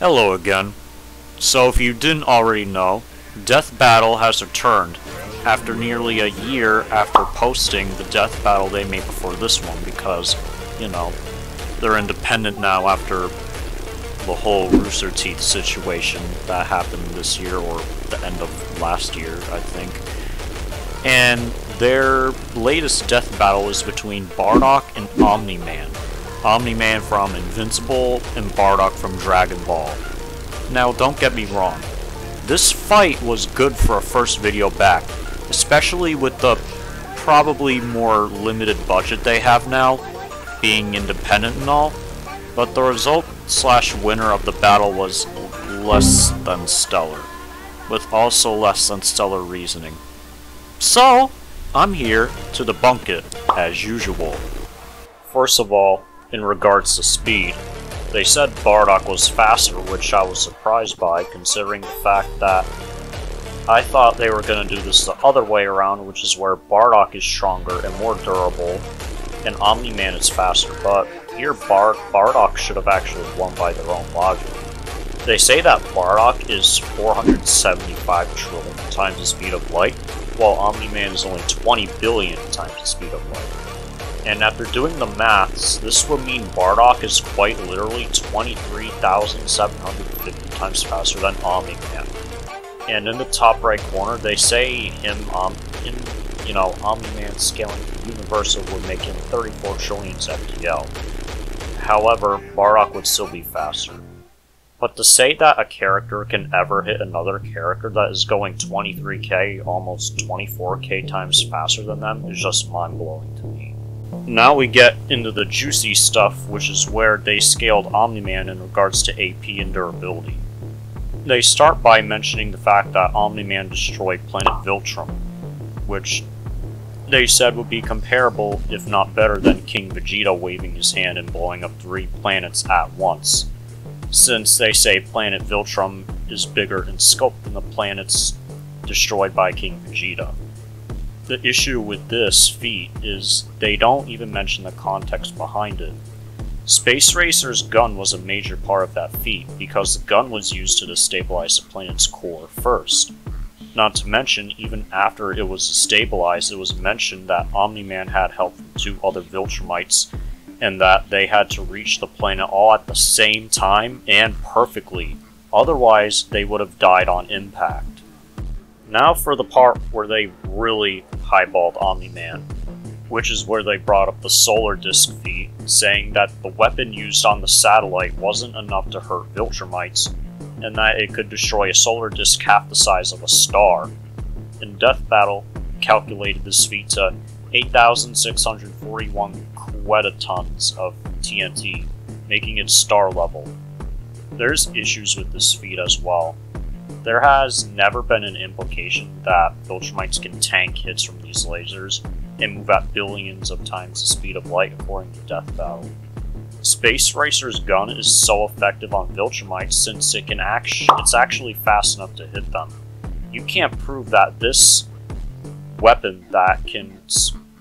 Hello again. So if you didn't already know, Death Battle has returned after nearly a year after posting the Death Battle they made before this one because, you know, they're independent now after the whole Rooster Teeth situation that happened this year or the end of last year, I think. And their latest death battle is between Bardock and Omni-Man. Omni-Man from Invincible and Bardock from Dragon Ball. Now, don't get me wrong. This fight was good for a first video back, especially with the probably more limited budget they have now, being independent and all, but the result slash winner of the battle was less than stellar, with also less than stellar reasoning. So, I'm here to debunk it, as usual. First of all, in regards to speed, they said Bardock was faster, which I was surprised by, considering the fact that I thought they were going to do this the other way around, which is where Bardock is stronger and more durable, and Omni-Man is faster, but here Bar Bardock should have actually won by their own logic. They say that Bardock is 475 trillion times the speed of light, while Omni-Man is only 20 billion times the speed of light. And after doing the maths, this would mean Bardock is quite literally 23,750 times faster than Omni-Man. And in the top right corner, they say him, um, in, you know, Omni-Man scaling Universal would make him 34 trillion FTL. However, Bardock would still be faster. But to say that a character can ever hit another character that is going 23k, almost 24k times faster than them is just mind-blowing to me. Now we get into the juicy stuff, which is where they scaled Omni-Man in regards to AP and durability. They start by mentioning the fact that Omni-Man destroyed planet Viltrum, which they said would be comparable, if not better, than King Vegeta waving his hand and blowing up three planets at once since they say planet Viltrum is bigger in scope than the planets destroyed by King Vegeta. The issue with this feat is they don't even mention the context behind it. Space Racer's gun was a major part of that feat because the gun was used to destabilize the planet's core first. Not to mention, even after it was stabilized, it was mentioned that Omni-Man had help from two other Viltrumites and that they had to reach the planet all at the same time and perfectly. Otherwise, they would have died on impact. Now for the part where they really highballed Omni-Man, which is where they brought up the solar disk feat, saying that the weapon used on the satellite wasn't enough to hurt Viltrumites, and that it could destroy a solar disk half the size of a star. In Death Battle, calculated this feat to 8,641 tons of TNT, making it star level. There's issues with this feat as well. There has never been an implication that Viltrumites can tank hits from these lasers and move at billions of times the speed of light according to Death Battle. Space Racer's gun is so effective on Viltrumites since it can act it's actually fast enough to hit them. You can't prove that this weapon that can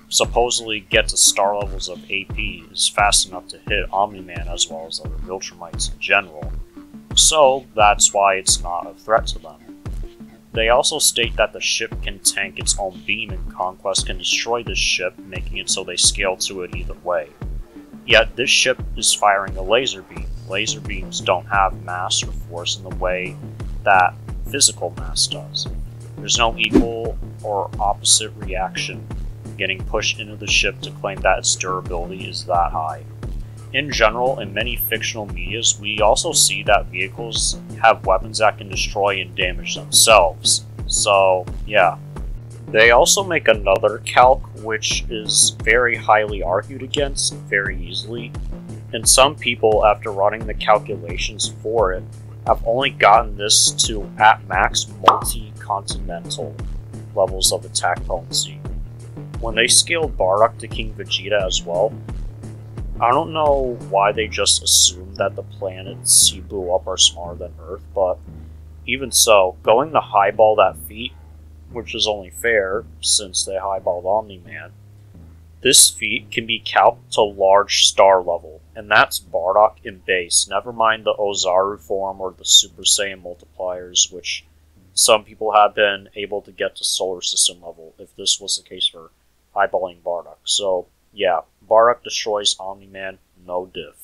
supposedly get to star levels of AP is fast enough to hit Omni-Man as well as other Viltrumites in general, so that's why it's not a threat to them. They also state that the ship can tank its own beam and Conquest can destroy the ship, making it so they scale to it either way. Yet this ship is firing a laser beam. Laser beams don't have mass or force in the way that physical mass does. There's no equal or opposite reaction getting pushed into the ship to claim that its durability is that high. In general, in many fictional medias, we also see that vehicles have weapons that can destroy and damage themselves. So, yeah. They also make another calc which is very highly argued against very easily, and some people, after running the calculations for it, have only gotten this to at max multi-continental levels of attack potency when they scaled Bardock to King Vegeta as well, I don't know why they just assumed that the planets he blew up are smaller than Earth, but even so, going to highball that feat, which is only fair since they highballed Omni-Man, This feat can be calced to large star level, and that's Bardock in base, never mind the Ozaru form or the Super Saiyan multipliers, which some people have been able to get to solar system level if this was the case for eyeballing Bardock. So, yeah, Bardock destroys Omni Man, no diff.